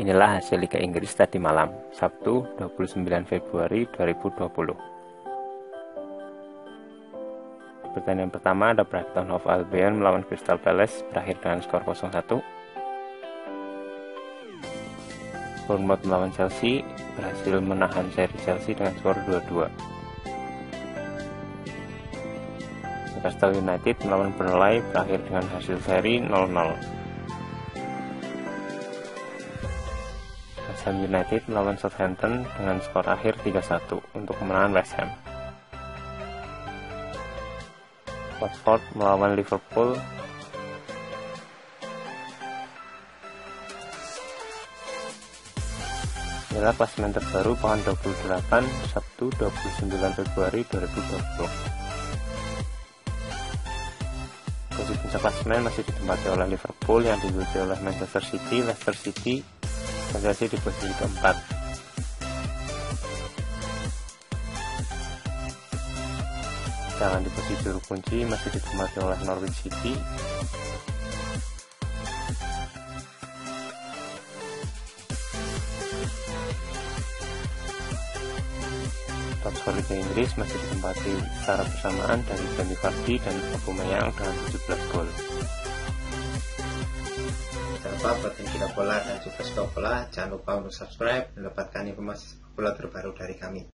Inilah hasil Liga Inggris tadi malam, Sabtu 29 Februari 2020. Pertandingan pertama ada Brighton of Albion melawan Crystal Palace berakhir dengan skor 0-1. Bournemouth melawan Chelsea berhasil menahan seri Chelsea dengan skor 2-2. Newcastle United melawan Burnley berakhir dengan hasil seri 0-0. West Ham United melawan Southampton dengan skor akhir 3-1 untuk kemenangan West Ham. Watford melawan Liverpool inilah klasemen terbaru pekan 28 Sabtu 29 Februari 2020 posisi puncak masih ditempati oleh Liverpool yang diikuti oleh Manchester City, Leicester City, Chelsea di posisi keempat. Jangan di posisi juru kunci masih ditempati oleh Norwich City. Top skor Liga Inggris masih ditempati secara bersamaan dari Jamie Vardy dan Aubameyang dengan 17 gol lupa yang tidak bola dan juga suka bola jangan lupa untuk subscribe dan dapatkan informasi bola terbaru dari kami